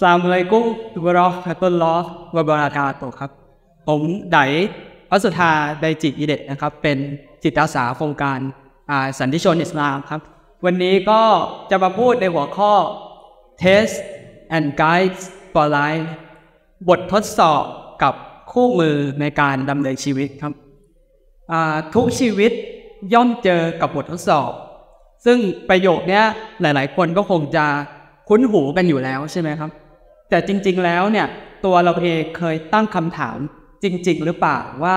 สามอะลัยกุมวะเราะห์มะตุลลอฮ์วะบราะกาตุฮ์ครับ ผมไดอัสุธาไดจิตอิเดตนะครับ เป็นจิตอาสาโครงการสันติชนอิสลามครับ วันนี้ก็จะมาพูดในหัวข้อ Test and Guides for Life บททดสอบกับคู่มือในการดำเนินชีวิตครับ ทุกชีวิตย่อมเจอกับบททดสอบ ซึ่งประโยคนี้หลาย ๆ คนก็คงจะคุ้นหูกันอยู่แล้วใช่ไหมครับ แต่จริงๆแล้วเนี่ยตัวเราเองเคยตั้งคำถามจริง ๆ หรือเปล่าว่า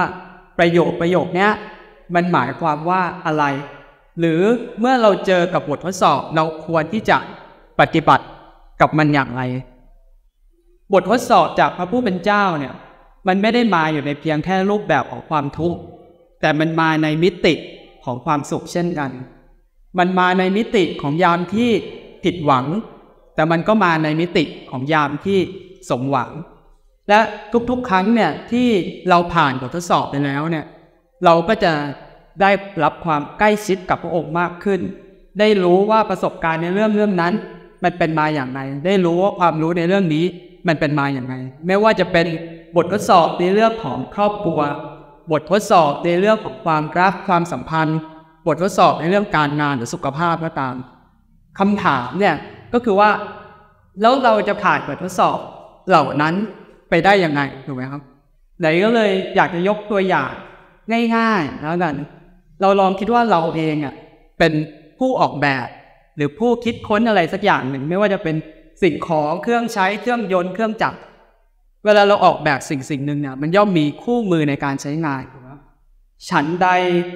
ประโยคประโยคเนี้ยมันหมายความว่าอะไร หรือเมื่อเราเจอกับบททดสอบเราควรที่จะปฏิบัติกับมันอย่างไร บททดสอบจากพระผู้เป็นเจ้าเนี่ยมันไม่ได้มาอยู่ในเพียงแค่รูปแบบของความทุกข์แต่มันมาในมิติของความสุขเช่นกัน มันมาในมิติของยามที่ผิดหวัง แต่มันก็มาในมิติของยามที่สมหวัง และทุกๆ ครั้งเนี่ยที่เราผ่านบททดสอบไปแล้วเนี่ยเราก็จะได้รับความใกล้ชิดกับพระองค์มากขึ้น ได้รู้ว่าประสบการณ์ในเรื่องเรื่องนั้น มันเป็นมาอย่างไร ได้รู้ว่าความรู้ในเรื่องนี้มันเป็นมาอย่างไร ไม่ว่าจะเป็นบททดสอบในเรื่องของครอบครัว บททดสอบในเรื่องของความรักความสัมพันธ์ บททดสอบในเรื่องการงานหรือสุขภาพก็ตามคำถามเนี่ย ก็คือว่าแล้วเราจะผ่านบททดสอบเหล่านั้นไปได้ยังไงถูกไหมครับไหนก็เลยอยากจะยกตัวอย่างง่ายๆแล้วกันเราลองคิดว่าเราเองอะเป็นผู้ออกแบบ หรือผู้คิดค้นอะไรสักอย่างหนึ่ง ไม่ว่าจะเป็นสิ่งของเครื่องใช้เครื่องยนต์เครื่องจักรเวลาเราออกแบบสิ่งสิ่งหนึ่งเนี่ยมันย่อมมีคู่มือในการใช้งานถูกไหมฉันใด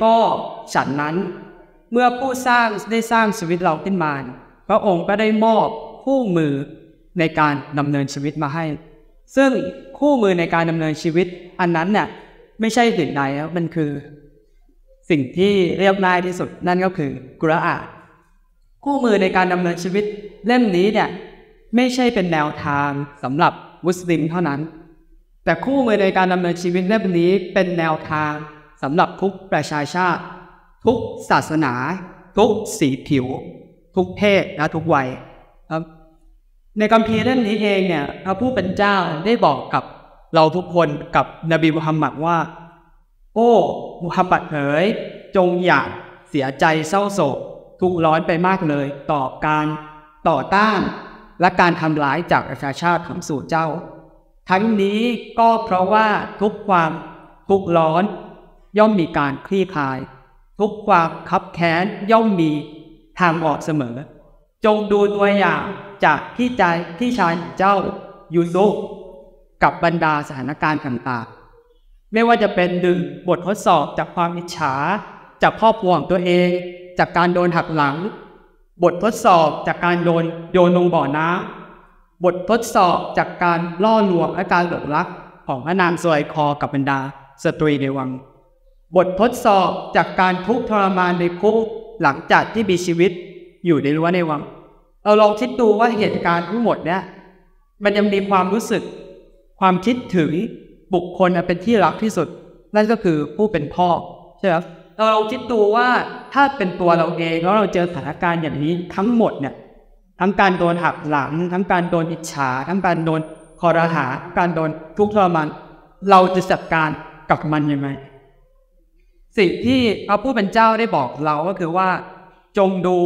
ก็ฉันนั้น เมื่อผู้สร้างได้สร้างชีวิตเราขึ้นมา พระองค์ก็ได้มอบคู่มือในการดำเนินชีวิตมาให้ ซึ่งคู่มือในการดำเนินชีวิตอันนั้นเนี่ยไม่ใช่สิ่งใดแล้วมันคือ สิ่งที่เรียบง่ายที่สุดนั่นก็คือกุรอานคู่มือในการดำเนินชีวิตเล่มนี้เนี่ยไม่ใช่เป็นแนวทางสำหรับมุสลิมเท่านั้น แต่คู่มือในการดำเนินชีวิตเล่มนี้เป็นแนวทางสำหรับทุกประชาชาติ ทุกศาสนา ทุกสีผิว ทุกเพศและทุกวัยครับ ในคัมภีร์เล่มนี้เองเนี่ยพระผู้เป็นเจ้าได้บอกกับเราทุกคนกับนบีมุฮัมมัดว่า โอ้มุฮัมมัดเอ๋ยจงอย่าเสียใจเศร้าโศก ทุกร้อนไปมากเลย ต่อการต่อต้าน และการทำร้ายจากประชาชาติของสู่เจ้า ทั้งนี้ก็เพราะว่าทุกความทุกร้อนย่อมมีการคลี่คลาย ทุกความคับแค้นย่อมมี ทางออกเสมอ จงดูตัวอย่างจากที่ใจที่ชายเจ้ายูซุฟกับบรรดาสถานการณ์ต่างๆ ไม่ว่าจะเป็นดึงบททดสอบจากความอิจฉา จากครอบครัวของตัวเอง จากการโดนหักหลัง บททดสอบจากการโดนโยนลงบ่อน้ำบททดสอบจากการล่อลวงและการหลงรักของพระนางสวยคอกับบรรดาสตรีในวัง บททดสอบจากการทุกข์ทรมานในคุก หลังจากที่มีชีวิตอยู่ในรั้วในวัง เราลองคิดดูว่าเหตุการณ์ทั้งหมดเนี้ยมันยังมีความรู้สึก ความคิดถึงบุคคลเป็นที่รักที่สุด นั่นก็คือผู้เป็นพ่อใช่ไหมเราลองคิดดูว่าถ้าเป็นตัวเราเองแล้วเราเจอสถานการณ์อย่างนี้ทั้งหมดเนี่ยทั้งการโดนหักหลัง ทั้งการโดนอิจฉา ทั้งการโดนคอรหา การโดนทุกข์ทรมานเราจะจัดการกับมันยังไง สิ่งที่พระผู้เป็นเจ้าได้บอกเราก็คือว่าจงดู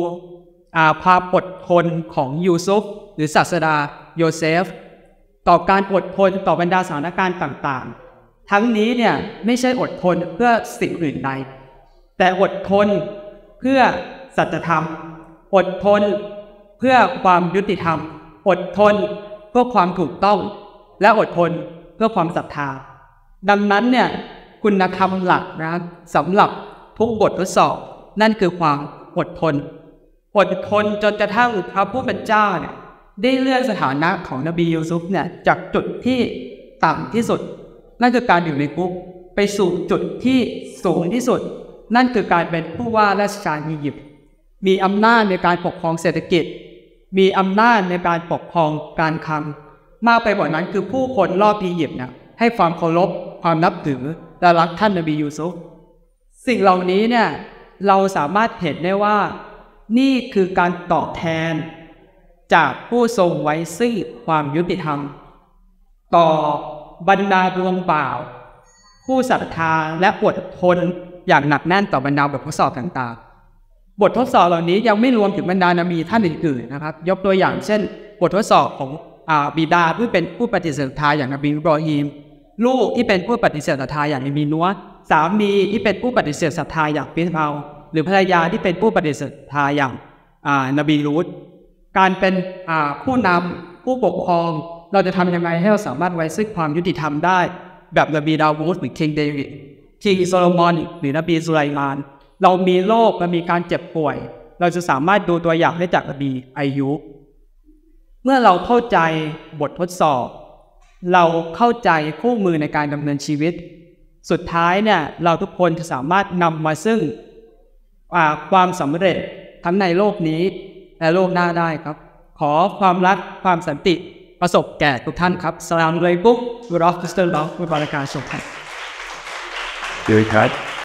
ความอดทนของยูซุฟหรือศาสดาโยเซฟ ต่อการอดทนต่อบรรดาสถานการณ์ต่างๆ ทั้งนี้เนี่ยไม่ใช่อดทนเพื่อสิ่งอื่นใด แต่อดทนเพื่อสัจธรรม อดทนเพื่อความยุติธรรม อดทนเพื่อความถูกต้อง และอดทนเพื่อความศรัทธา ดังนั้นเนี่ย คุณธรรมหลักนะสำหรับทุกบททดสอบ นั่นคือความอดทนอดทนจนกระทั่งพระผู้เป็นเจ้าเนี่ยได้เลื่อนสถานะของนบียูซุฟเนี่ยจากจุดที่ต่ำที่สุด นั่นคือการอยู่ในคุกไปสู่จุดที่สูงที่สุด นั่นคือการเป็นผู้ว่าราชการอียิปต์มีอำนาจในการปกครองเศรษฐกิจ มีอำนาจในการปกครองการคลังมากไปกว่านั้นคือผู้คนรอบอียิปต์เนี่ยให้ความเคารพความนับถือ และรักท่านนบียูซุฟสิ่งเหล่านี้เนี่ยเราสามารถเห็นได้ว่า นี่คือการตอบแทน จากผู้ทรงไว้ซึ่งความยุติธรรม ต่อบรรดาดวงบ่าว ผู้ศรัทธาและอดทนอย่างหนักแน่นต่อบรรดาบททดสอบต่างๆ บททดสอบเหล่านี้ยังไม่รวมถึงบรรดานาบีท่านอื่นๆนะครับ ยกตัวอย่างเช่น บททดสอบของบิดาที่เป็นผู้ปฏิเสธศรัทธาอย่างนบีอิบรอฮีม ลูกที่เป็นผู้ปฏิเสธศรัทธาอย่างนบีนัวสามีที่เป็นผู้ปฏิเสธศรัทธาอย่างฟิรเอาน์หรือภรรยาที่เป็นผู้ปฏิเสธศรัทธาอย่างนบีลูฏการเป็นผู้นำผู้ปกครอง เราจะทำยังไงให้เราสามารถไว้ซึ่งความยุติธรรมได้ แบบนบีดาวูดหรือ King David King Solomon หรือนบีสุไลมาน เรามีโรคมันมีการเจ็บป่วย เราจะสามารถดูตัวอย่างได้จากนบีอัยยูบ เมื่อเราเข้าใจบททดสอบ เราเข้าใจคู่มือในการดำเนินชีวิต สุดท้ายเนี่ยเราทุกคนจะสามารถนำมาซึ่งความสำเร็จทั้งในโลกนี้และโลกหน้าได้ครับ ขอความรักความสันติประสบแก่ทุกท่านครับالسلام عليكم ورحمة الله وبركاته ครับดีครับ